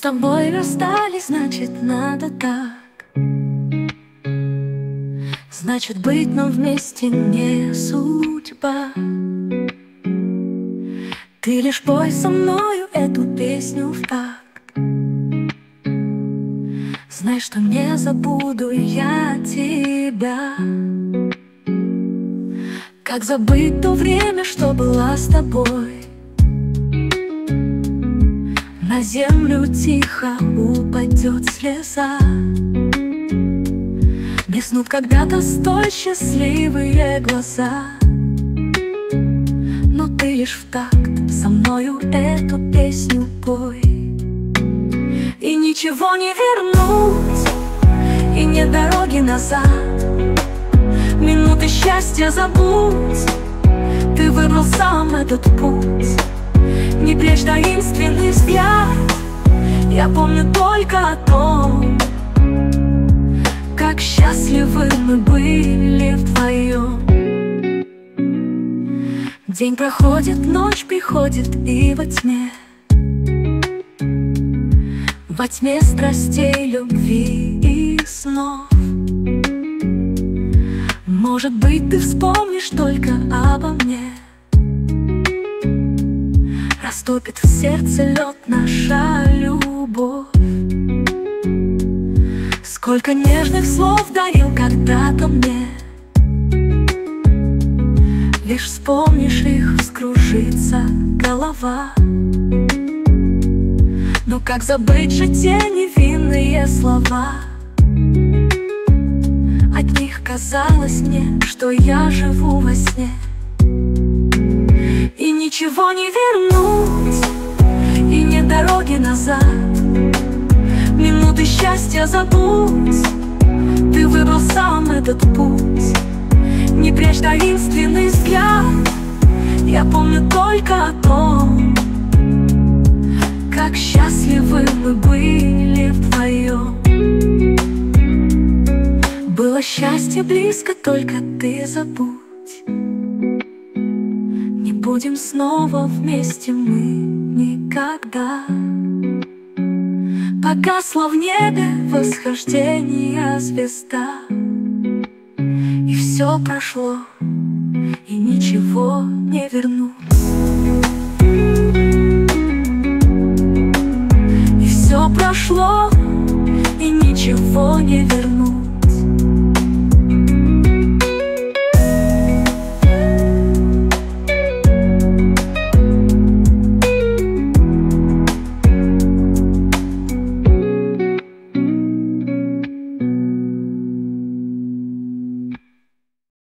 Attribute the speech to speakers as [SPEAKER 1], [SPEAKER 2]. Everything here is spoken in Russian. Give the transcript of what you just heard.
[SPEAKER 1] тобой расстались, значит надо так. Значит быть нам вместе не судьба. Ты лишь пой со мною эту песню в такт. Знай, что не забуду я тебя. Как забыть то время, что была с тобой На землю тихо упадет слеза. Блеснут когда-то столь счастливые глаза. Но ты лишь в такт со мною эту песню пой. И ничего не вернуть, и нет дороги назад. Минуты счастья забудь, ты выбрал сам этот путь я помню только о том как счастливы мы были вдвоем День проходит, ночь приходит и во тьме. Во тьме страстей, любви и снов. Может быть, ты вспомнишь только обо мне. Растопит в сердце лед наша любовь Сколько нежных слов дарил когда-то мне. Лишь вспомнишь их, вскружится голова. Но как забыть же те невинные слова? От них казалось мне, что я живу во сне. И ничего не вернуть, и назад. Минуты счастья забудь. Ты выбрал сам этот путь. Не прячь таинственный взгляд. Я помню только о том Как счастливы мы были вдвоем. Было счастье близко, только ты забудь будем снова вместе мы никогда. Погасла в небе восхождение звезда. И все прошло, и ничего не вернуть И все прошло, и ничего не вернуть